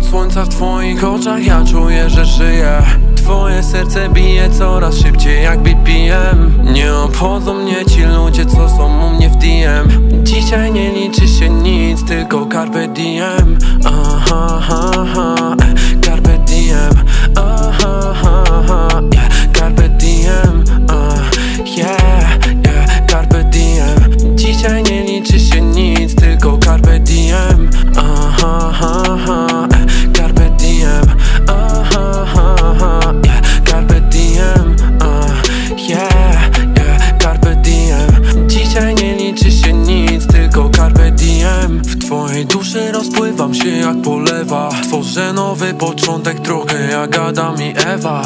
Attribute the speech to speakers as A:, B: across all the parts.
A: słońca w twoich oczach ja czuję, że żyję. Twoje serce bije coraz szybciej jak BPM Nie obchodzą mnie ci ludzie, co są u mnie w DM Dzisiaj nie liczy się nic, tylko carpe diem. Aha, aha, aha, carpe diem. Aha, aha, aha, yeah, carpe diem. Uh, Yeah, yeah, carpe diem. Dzisiaj nie liczy się nic, się jak polewa. Tworzę nowy początek, trochę jak Adam i Ewa.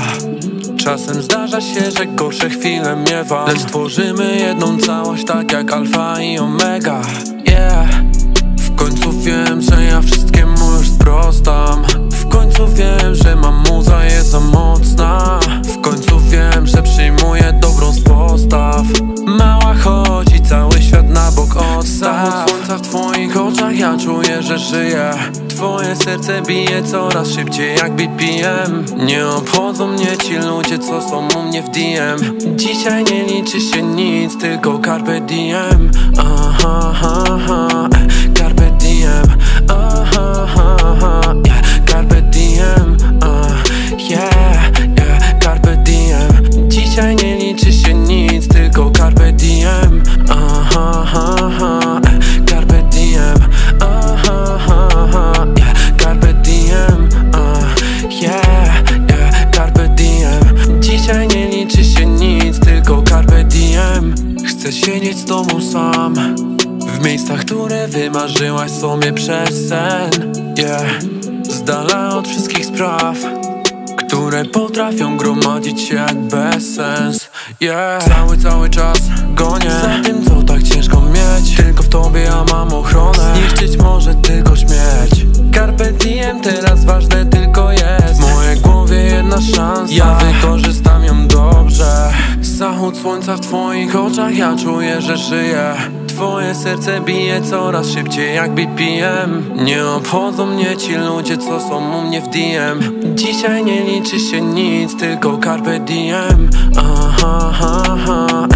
A: Czasem zdarza się, że gorsze chwile miewa. Lecz tworzymy jedną całość, tak jak alfa i omega. Yeah. W końcu wiem, że ja wszystkiemu ja czuję, że żyję. Twoje serce bije coraz szybciej jak BPM Nie obchodzą mnie ci ludzie, co są u mnie w DM Dzisiaj nie liczy się nic, tylko carpe diem. Aha, aha, Chcę siedzieć z tobą sam. W miejscach, które wymarzyłaś sobie przez sen. Yeah, z dala od wszystkich spraw które potrafią gromadzić się jak bezsens Yeah. Cały, cały czas gonię Za tym, co tak ciężko mieć. Tylko w tobie ja mam ochronę. Zniszczyć może Zachód słońca w twoich oczach Ja czuję, że żyję. Twoje serce bije coraz szybciej jak BPM Nie obchodzą mnie ci ludzie, co są u mnie w DM Dzisiaj nie liczy się nic, tylko carpe diem. Aha, aha, aha,